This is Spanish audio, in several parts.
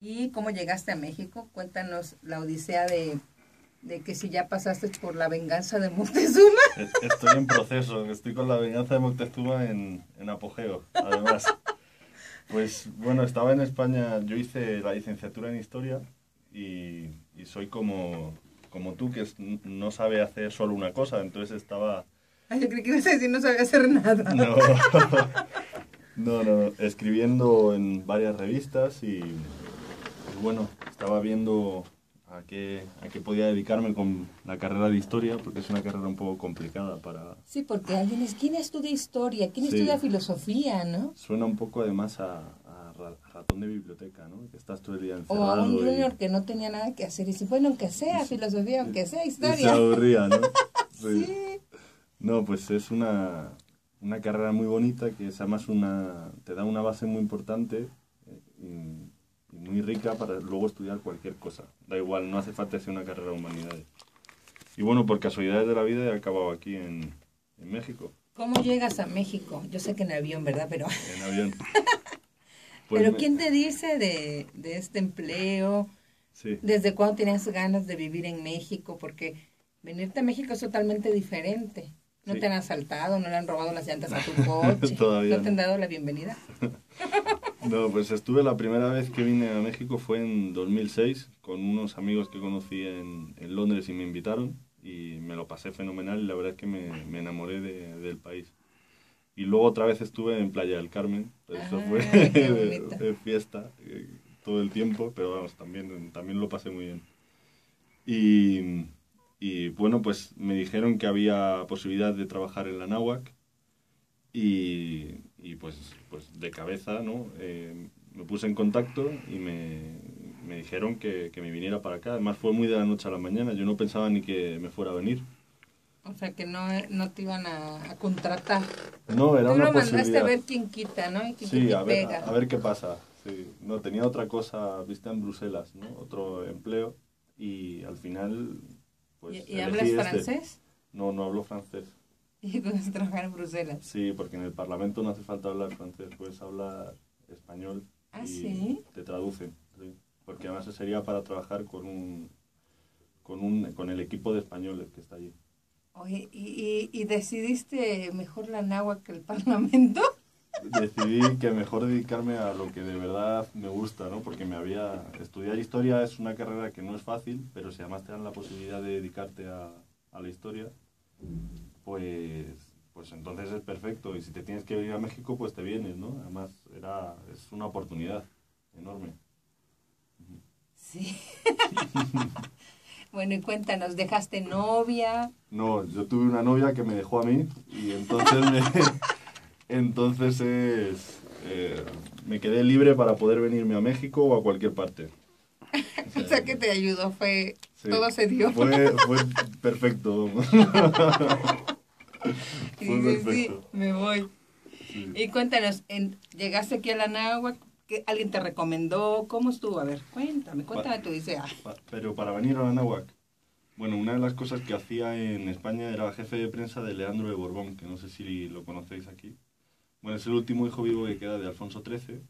¿Y cómo llegaste a México? Cuéntanos la odisea de, de que si ya pasaste por la venganza de Moctezuma. Estoy en proceso, estoy con la venganza de Moctezuma en, en apogeo, además. Pues bueno, estaba en España, yo hice la licenciatura en Historia y, y soy como, como tú, que es- no sabe hacer solo una cosa, entonces estaba... Ay, yo creí que ibas a decir no sabía hacer nada. No, no, no, escribiendo en varias revistas y, y bueno, estaba viendo a qué, a qué podía dedicarme con la carrera de historia, porque es una carrera un poco complicada para... Sí, porque alguien es, ¿quién estudia historia? ¿Quién Sí. estudia filosofía, no? Suena un poco además a, a ra- ratón de biblioteca, ¿no? Que estás todo el día O encerrado a un y- junior que no tenía nada que hacer y dice, bueno, aunque sea filosofía, aunque sea y se historia. aburría, ¿no? Sí. Sí. No, pues es una, una carrera muy bonita que es además una, te da una base muy importante eh, y, y rica para luego estudiar cualquier cosa. Da igual, no hace falta hacer una carrera de humanidades. Y bueno, por casualidades de la vida he acabado aquí en, en México, ¿Cómo llegas a México? Yo sé que en avión, ¿verdad? Pero, en avión. Pues pero me- ¿quién te dice de, de este empleo? Sí. ¿Desde cuándo tenías ganas de vivir en México? Porque venirte a México es totalmente diferente. No Sí. te han asaltado, no le han robado las llantas a tu coche. Todavía no te han no. dado la bienvenida. No, pues estuve la primera vez que vine a México fue en 2006 con unos amigos que conocí en, en Londres y me invitaron y me lo pasé fenomenal y la verdad es que me, me enamoré de- del país. Y luego otra vez estuve en Playa del Carmen, pues eso Ah, fue de, bonito. de fiesta eh, todo el tiempo, pero vamos, también, también lo pasé muy bien. Y, y bueno, pues me dijeron que había posibilidad de trabajar en la náhuac y, y pues, pues de cabeza, ¿no? Eh, me puse en contacto y me, me dijeron que, que me viniera para acá. Además fue muy de la noche a la mañana, yo no pensaba ni que me fuera a venir. O sea, que no, no te iban a, a contratar. No, era Tú una lo mandaste a ver quién quita, ¿no? Y quién Sí, a ver, a ver qué pasa. Sí. No, tenía otra cosa vista en Bruselas, ¿no? Otro empleo y al final... Pues, ¿Y, hablas este. francés? No, no hablo francés. Y puedes trabajar en Bruselas. Sí, porque en el Parlamento no hace falta hablar francés, puedes hablar español ¿Ah, y sí? te traducen. sí. Porque además sería para trabajar con un, con un con el equipo de españoles que está allí. Oye, ¿y, y, y decidiste mejor la náhuatl que el parlamento? Decidí que mejor dedicarme a lo que de verdad me gusta, ¿no? Porque me había estudiar historia es una carrera que no es fácil, pero si además te dan la posibilidad de dedicarte a, a la historia, pues pues entonces es perfecto y si te tienes que venir a México pues te vienes, ¿no? Además era es una oportunidad enorme. Sí. bueno, y cuéntanos, ¿dejaste novia? No, yo tuve una novia que me dejó a mí y entonces me, entonces es, eh, me quedé libre para poder venirme a México o a cualquier parte. O sea, que te ayudó, fue... Sí, Todo se dio. Fue, fue perfecto. Y dices, sí, me voy. Sí. Y cuéntanos, en, ¿llegaste aquí a la? ¿Qué- ¿Alguien te recomendó? ¿Cómo estuvo? A ver, cuéntame, cuéntame tu idea. Pa- Pero para venir a la náhuac, bueno, una de las cosas que hacía en España era jefe de prensa de Leandro de Borbón, que no sé si lo conocéis aquí. Bueno, es el último hijo vivo que queda de Alfonso XIII.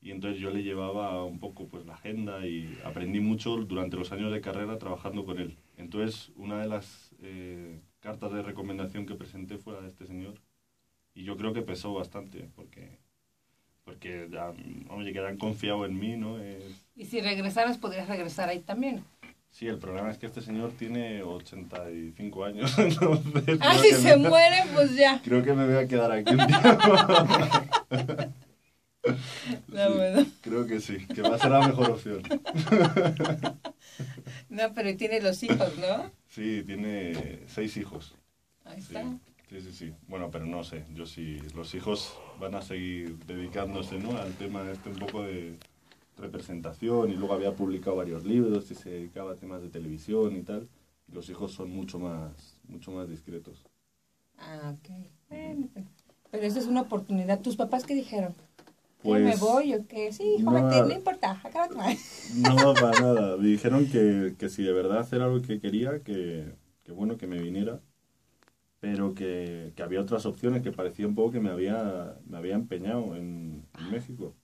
Y entonces yo le llevaba un poco pues la agenda y aprendí mucho durante los años de carrera trabajando con él. Entonces, una de las eh, cartas de recomendación que presenté fue la de este señor. Y yo creo que pesó bastante, porque, porque ya, oye, que han confiado en mí, ¿no? Es- Y si regresaras, podrías regresar ahí también. Sí, el problema es que este señor tiene 85 años, entonces Ah, si se me- muere, pues ya. Creo que me voy a quedar aquí un tiempo. No, Sí, bueno. Creo que sí, que va a ser la mejor opción. No, pero tiene los hijos, ¿no? Sí, tiene seis hijos. Ahí está. sí, sí, sí. Bueno, pero no sé, yo sí, los hijos van a seguir dedicándose ¿no? al tema este un poco de representación y luego había publicado varios libros y se dedicaba a temas de televisión y tal. Y los hijos son mucho más, mucho más discretos. Ah, ok. Bueno, pero esa es una oportunidad. ¿Tus papás qué dijeron? ¿Que Pues, ¿Me voy o qué? Sí, hijo, vete, no importa, acá. No, para nada. Me dijeron que, que si de verdad era algo que quería, que, que bueno, que me viniera, pero que, que había otras opciones que parecía un poco que me había, me había empeñado en, en México.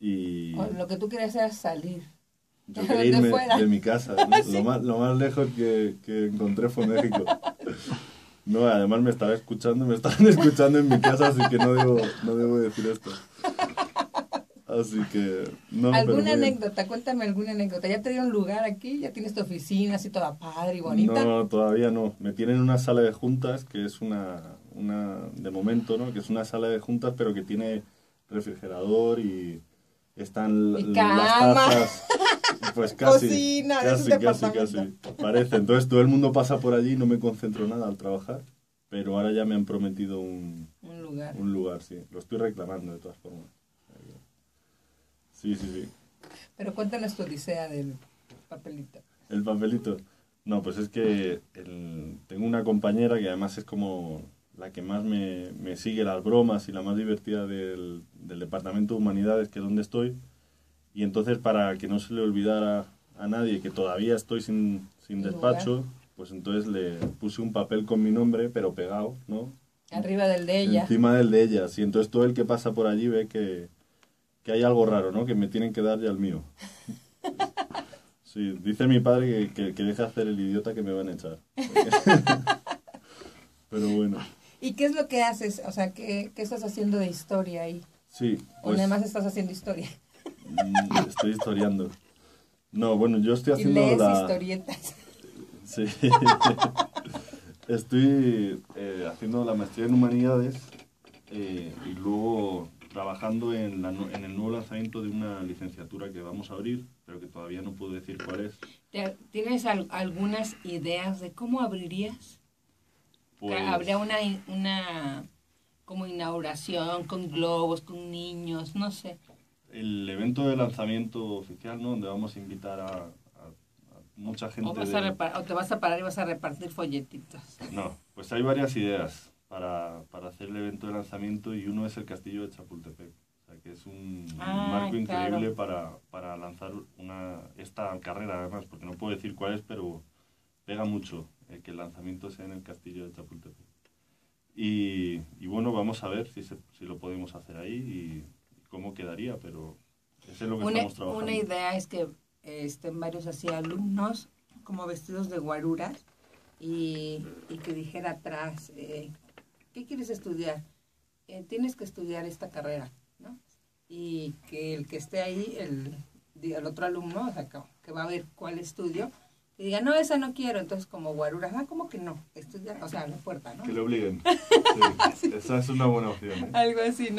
Y O lo que tú querías era salir. yo ¿de quería irme fuera? de mi casa. ¿no? lo, más, lo más lejos que, que encontré fue México. No, además me estaba escuchando, me estaban escuchando en mi casa, así que no debo, no debo decir esto. Así que, no, ¿Alguna anécdota? Cuéntame alguna anécdota. ¿Ya te dieron lugar aquí? ¿Ya tienes tu oficina así toda padre y bonita? No, todavía no. Me tienen en una sala de juntas, que es una, una, de momento, ¿no? Que es una sala de juntas, pero que tiene refrigerador y están Y las tazas. Pues casi, Cocina, casi, casi, casi. Parece. Entonces todo el mundo pasa por allí y no me concentro nada al trabajar. Pero ahora ya me han prometido un, Un lugar. un lugar, sí. Lo estoy reclamando de todas formas. Sí, sí, sí. Pero cuéntanos tu odisea del papelito. El papelito. No, pues es que el- tengo una compañera que además es como la que más me, me sigue las bromas y la más divertida del, del Departamento de Humanidades, que es donde estoy. Y entonces, para que no se le olvidara a nadie que todavía estoy sin, sin despacho, pues entonces le puse un papel con mi nombre, pero pegado, ¿no? Arriba del de ella. Encima del de ellas. Y entonces todo el que pasa por allí ve que, que hay algo raro, ¿no? Que me tienen que dar ya el mío. Sí, dice mi padre que, que, que deje hacer el idiota que me van a echar. Pero bueno, ¿Y qué es lo que haces? O sea, ¿qué, qué estás haciendo de historia ahí? sí, ¿O pues nada más estás haciendo historia? mm, estoy historiando. No, bueno, yo estoy Y haciendo lees la... historietas. Sí. Estoy eh, haciendo la maestría en humanidades eh, y luego trabajando en, la en el nuevo lanzamiento de una licenciatura que vamos a abrir, pero que todavía no puedo decir cuál es. ¿Te- ¿Tienes al- algunas ideas de cómo abrirías? Pues, Habría una, una como inauguración con globos, con niños, no sé. el evento de lanzamiento oficial, ¿no? Donde vamos a invitar a, a- a mucha gente. O, vas de- a o te vas a parar y vas a repartir folletitos. No, pues hay varias ideas para, para hacer el evento de lanzamiento y uno es el castillo de Chapultepec. O sea, que es un Ah, marco increíble claro. para, para lanzar una, esta carrera, además, porque no puedo decir cuál es, pero pega mucho eh, que el lanzamiento sea en el castillo de Chapultepec. Y, y bueno, vamos a ver si, se- si lo podemos hacer ahí y, cómo quedaría, pero eso es lo que Una, estamos trabajando. una idea es que eh, estén varios así alumnos como vestidos de guaruras y, y que dijera atrás, eh, ¿qué quieres estudiar? Eh, tienes que estudiar esta carrera, ¿no? Y que el que esté ahí, el, el otro alumno, o sea, que, que va a ver cuál estudio, que diga, no, esa no quiero, entonces como guaruras, ah, ¿cómo que no? Estudia, o sea, la puerta, ¿no? Que le obliguen. Sí, esa es una buena opción. ¿eh? Algo así, ¿no?